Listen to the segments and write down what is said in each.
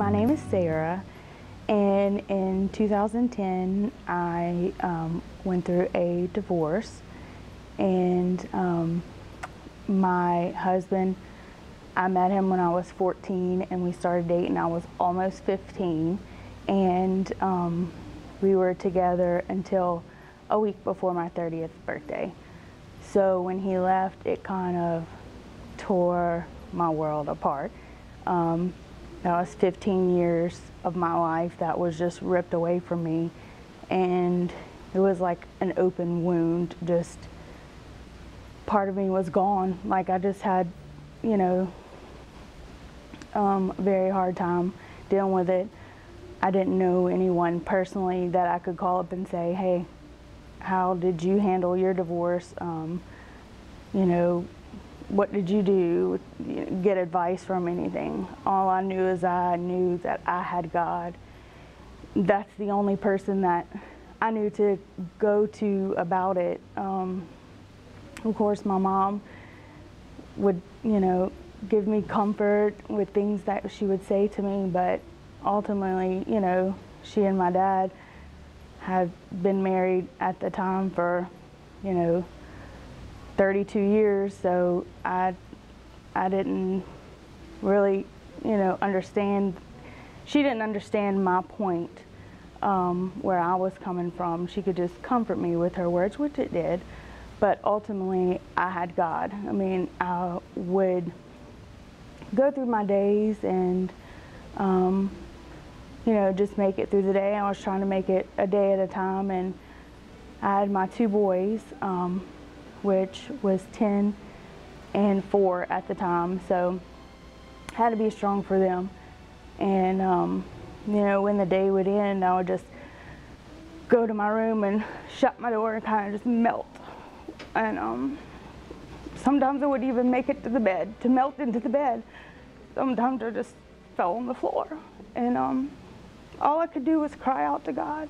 my name is Sarah, and in 2010, I um, went through a divorce, and um, my husband, I met him when I was 14, and we started dating. I was almost 15, and um, we were together until a week before my 30th birthday. So when he left, it kind of tore my world apart. Um, that was 15 years of my life that was just ripped away from me. And it was like an open wound, just part of me was gone. Like I just had, you know, um, very hard time dealing with it. I didn't know anyone personally that I could call up and say, hey, how did you handle your divorce? Um, you know, what did you do? Get advice from anything. All I knew is I knew that I had God. That's the only person that I knew to go to about it. Um, of course, my mom would, you know, give me comfort with things that she would say to me, but ultimately, you know, she and my dad had been married at the time for, you know, 32 years, so I, I didn't really, you know, understand. She didn't understand my point, um, where I was coming from. She could just comfort me with her words, which it did, but ultimately I had God. I mean, I would go through my days and, um, you know, just make it through the day. I was trying to make it a day at a time, and I had my two boys. Um, which was 10 and 4 at the time. So had to be strong for them. And, um, you know, when the day would end, I would just go to my room and shut my door and kind of just melt. And um, sometimes I would even make it to the bed, to melt into the bed. Sometimes I just fell on the floor. And um, all I could do was cry out to God.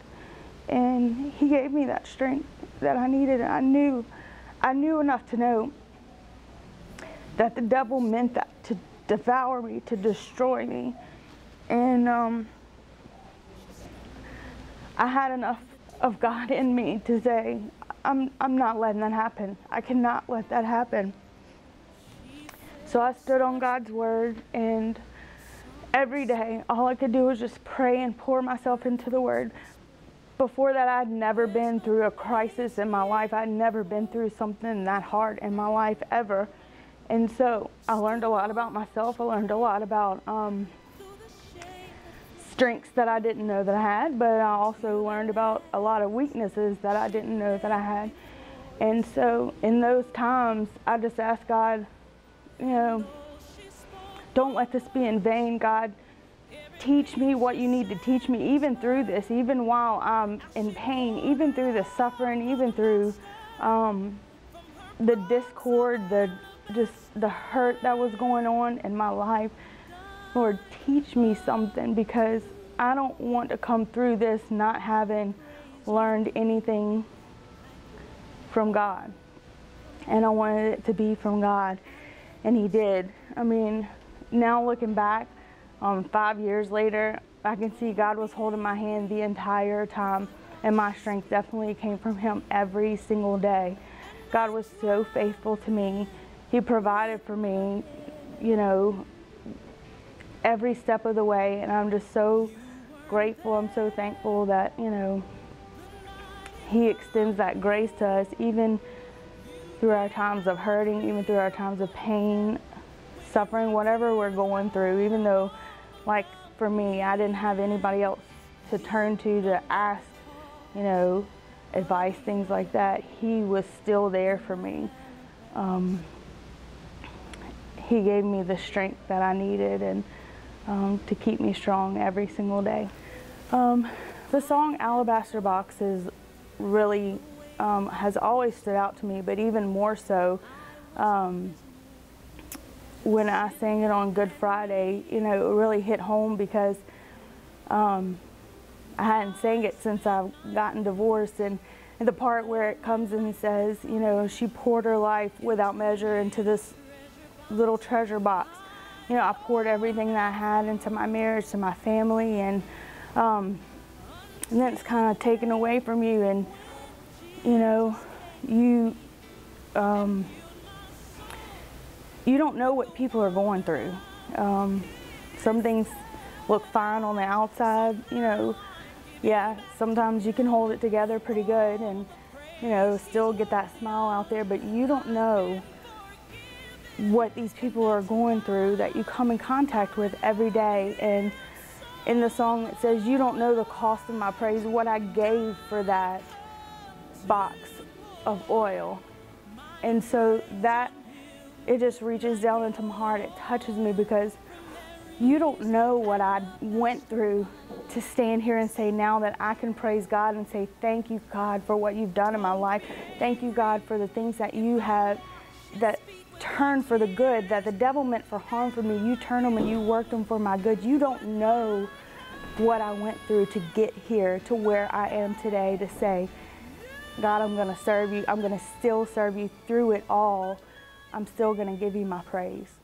And He gave me that strength that I needed. I knew I knew enough to know that the devil meant that to devour me, to destroy me. And um, I had enough of God in me to say, I'm, I'm not letting that happen. I cannot let that happen. So I stood on God's word, and every day, all I could do was just pray and pour myself into the word before that, I'd never been through a crisis in my life. I'd never been through something that hard in my life ever. And so I learned a lot about myself. I learned a lot about um, strengths that I didn't know that I had, but I also learned about a lot of weaknesses that I didn't know that I had. And so in those times, I just asked God, you know, don't let this be in vain, God teach me what you need to teach me, even through this, even while I'm in pain, even through the suffering, even through um, the discord, the just the hurt that was going on in my life. Lord, teach me something because I don't want to come through this not having learned anything from God. And I wanted it to be from God. And He did. I mean, now looking back, um, five years later, I can see God was holding my hand the entire time, and my strength definitely came from Him every single day. God was so faithful to me. He provided for me, you know, every step of the way, and I'm just so grateful. I'm so thankful that, you know, He extends that grace to us even through our times of hurting, even through our times of pain, suffering, whatever we're going through, even though like for me, I didn't have anybody else to turn to to ask, you know, advice, things like that. He was still there for me. Um, he gave me the strength that I needed and um, to keep me strong every single day. Um, the song Alabaster Box is really um, has always stood out to me, but even more so um, when I sang it on Good Friday, you know, it really hit home because um, I hadn't sang it since I've gotten divorced. And, and the part where it comes and says, you know, she poured her life without measure into this little treasure box. you know, I poured everything that I had into my marriage, to my family, and, um, and then it's kind of taken away from you, and, you know, you, um, you don't know what people are going through. Um, some things look fine on the outside, you know, yeah, sometimes you can hold it together pretty good and, you know, still get that smile out there, but you don't know what these people are going through that you come in contact with every day. And in the song it says, you don't know the cost of my praise, what I gave for that box of oil. And so that, it just reaches down into my heart. It touches me because you don't know what I went through to stand here and say now that I can praise God and say thank you God for what you've done in my life. Thank you God for the things that you have that turn for the good, that the devil meant for harm for me. You turn them and you work them for my good. You don't know what I went through to get here to where I am today to say, God, I'm going to serve you. I'm going to still serve you through it all. I'm still going to give you my praise.